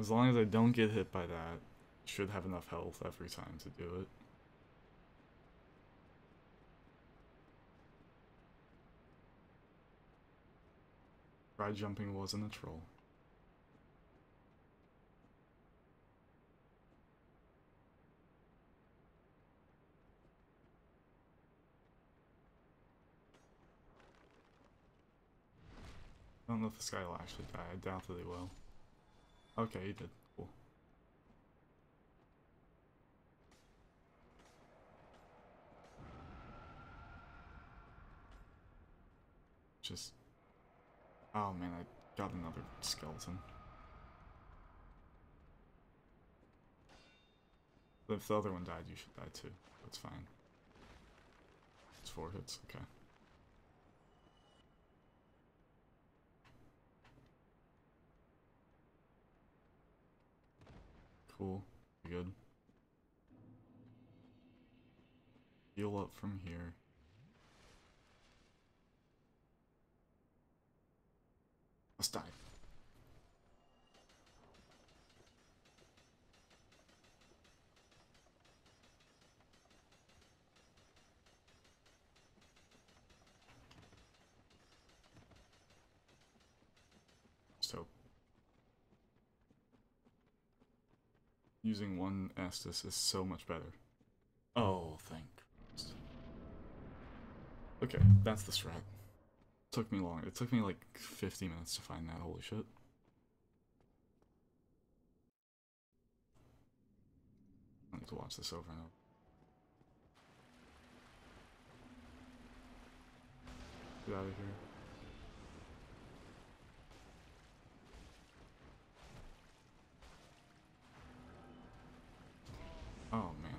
As long as I don't get hit by that, should have enough health every time to do it. Try jumping wasn't a troll. I don't know if this guy will actually die. I doubt that he will. Okay, he did. Cool. Just... Oh man, I got another skeleton. But if the other one died, you should die too. That's fine. It's four hits, okay. Cool. Good. Heal up from here. Let's die. So using one Estus is so much better. Oh, thank Christ. Okay, that's the strat. Took me long. It took me like 50 minutes to find that, holy shit. I need to watch this over and over. Get out of here. Oh man.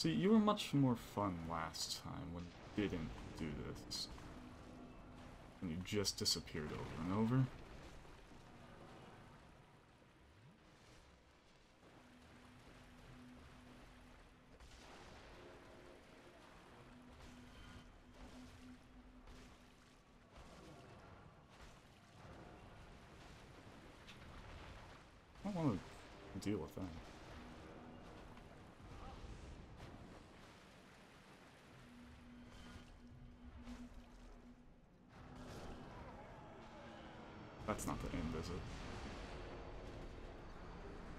See, you were much more fun last time when you didn't do this. And you just disappeared over and over. Don't want to deal with that. That's not the end, is it?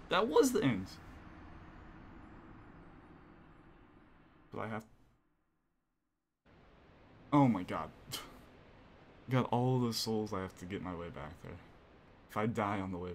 That was the end! But I have... Oh my god. Got all the souls I have to get my way back there. If I die on the way